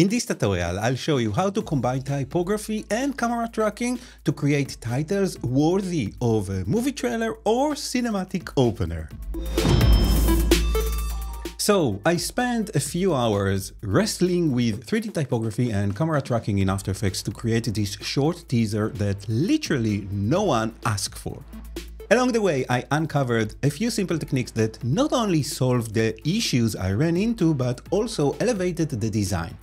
In this tutorial, I'll show you how to combine typography and camera tracking to create titles worthy of a movie trailer or cinematic opener. So, I spent a few hours wrestling with 3D typography and camera tracking in After Effects to create this short teaser that literally no one asked for. Along the way, I uncovered a few simple techniques that not only solved the issues I ran into, but also elevated the design.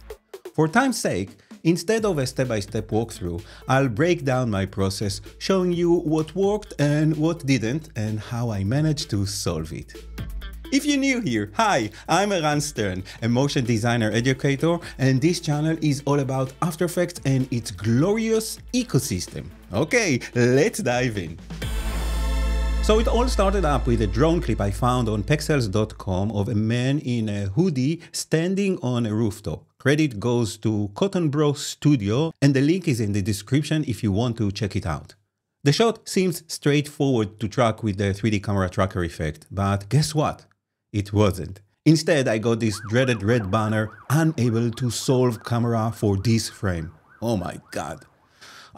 For time's sake, instead of a step-by-step -step walkthrough, I'll break down my process, showing you what worked and what didn't, and how I managed to solve it. If you're new here, hi, I'm Eran Stern, a motion designer educator, and this channel is all about After Effects and its glorious ecosystem. Okay, let's dive in. So it all started up with a drone clip I found on pexels.com of a man in a hoodie standing on a rooftop. Credit goes to cottonbro Studio, and the link is in the description if you want to check it out. The shot seems straightforward to track with the 3D camera tracker effect, but guess what? It wasn't. Instead, I got this dreaded red banner, unable to solve camera for this frame. Oh my god.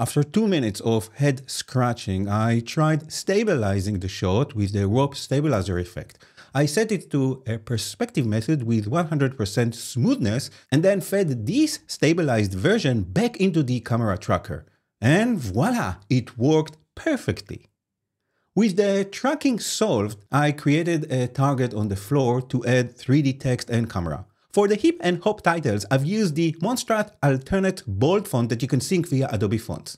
After two minutes of head scratching, I tried stabilizing the shot with the warp stabilizer effect. I set it to a perspective method with 100% smoothness and then fed this stabilized version back into the camera tracker. And voila, it worked perfectly. With the tracking solved, I created a target on the floor to add 3D text and camera. For the hip and hop titles, I've used the Montserrat alternate bold font that you can sync via Adobe Fonts.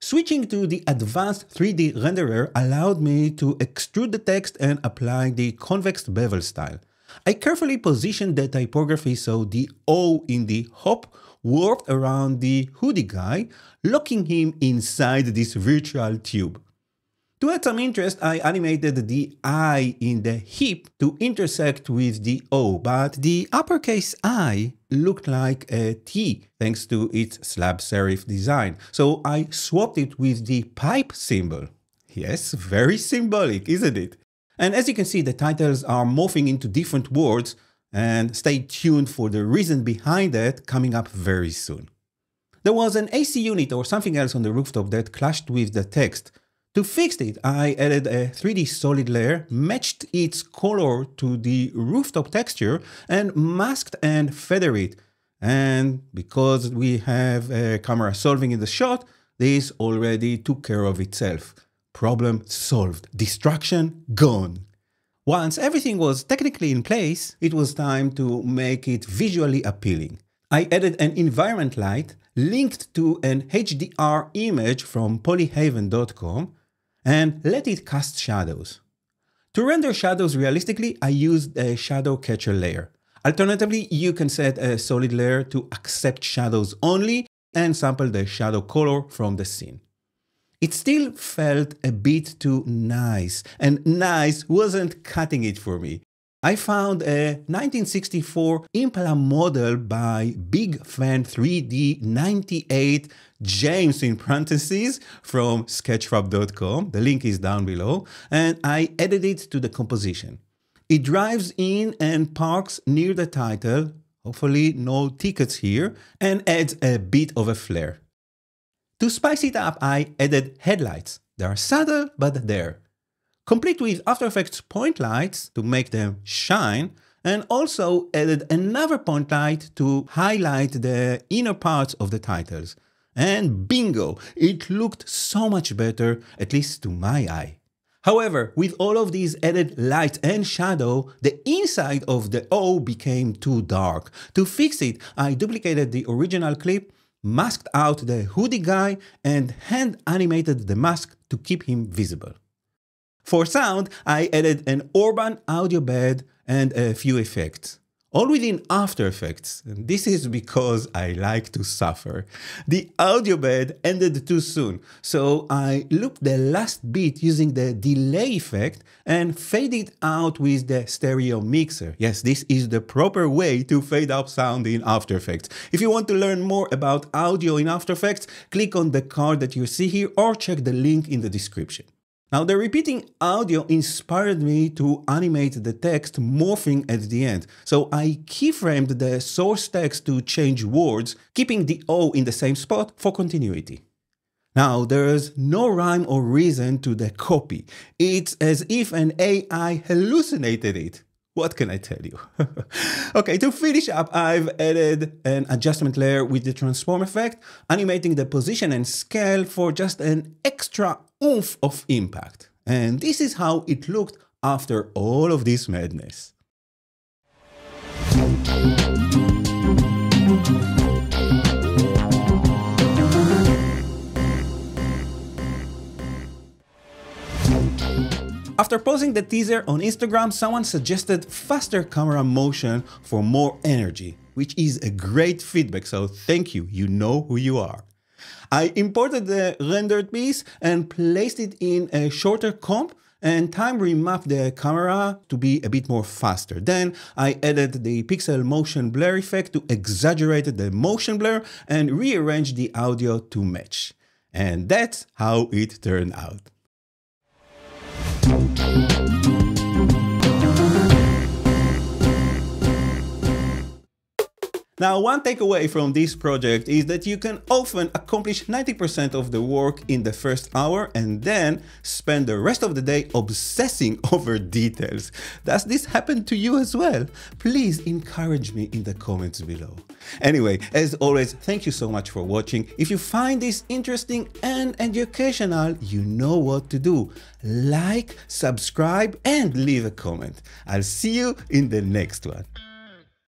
Switching to the advanced 3D renderer allowed me to extrude the text and apply the convex bevel style. I carefully positioned the typography so the O in the hop warped around the hoodie guy, locking him inside this virtual tube. To add some interest, I animated the I in the hip to intersect with the O, but the uppercase I looked like a T thanks to its slab serif design. So I swapped it with the pipe symbol. Yes, very symbolic, isn't it? And as you can see, the titles are morphing into different words and stay tuned for the reason behind that coming up very soon. There was an AC unit or something else on the rooftop that clashed with the text, to fix it, I added a 3D solid layer, matched its color to the rooftop texture, and masked and feathered it. And because we have a camera solving in the shot, this already took care of itself. Problem solved. Distraction gone. Once everything was technically in place, it was time to make it visually appealing. I added an environment light linked to an HDR image from polyhaven.com and let it cast shadows. To render shadows realistically, I used a shadow catcher layer. Alternatively, you can set a solid layer to accept shadows only and sample the shadow color from the scene. It still felt a bit too nice, and nice wasn't cutting it for me. I found a 1964 Impala model by Big Fan 3D 98 James in parentheses from sketchfab.com. The link is down below. And I added it to the composition. It drives in and parks near the title, hopefully no tickets here, and adds a bit of a flair. To spice it up, I added headlights. They are subtle, but there complete with After Effects point lights to make them shine, and also added another point light to highlight the inner parts of the titles. And bingo, it looked so much better, at least to my eye. However, with all of these added light and shadow, the inside of the O became too dark. To fix it, I duplicated the original clip, masked out the hoodie guy, and hand animated the mask to keep him visible. For sound, I added an Urban audio bed and a few effects. All within After Effects. And this is because I like to suffer. The audio bed ended too soon, so I looped the last bit using the delay effect and faded out with the stereo mixer. Yes, this is the proper way to fade out sound in After Effects. If you want to learn more about audio in After Effects, click on the card that you see here or check the link in the description. Now, the repeating audio inspired me to animate the text morphing at the end. So I keyframed the source text to change words, keeping the O in the same spot for continuity. Now, there's no rhyme or reason to the copy. It's as if an AI hallucinated it. What can I tell you? okay, to finish up, I've added an adjustment layer with the transform effect, animating the position and scale for just an extra oomph of impact. And this is how it looked after all of this madness. After posting the teaser on Instagram, someone suggested faster camera motion for more energy, which is a great feedback, so thank you, you know who you are. I imported the rendered piece and placed it in a shorter comp and time remapped the camera to be a bit more faster. Then I added the pixel motion blur effect to exaggerate the motion blur and rearranged the audio to match. And that's how it turned out. Now, one takeaway from this project is that you can often accomplish 90% of the work in the first hour and then spend the rest of the day obsessing over details. Does this happen to you as well? Please encourage me in the comments below. Anyway, as always, thank you so much for watching. If you find this interesting and educational, you know what to do. Like, subscribe, and leave a comment. I'll see you in the next one.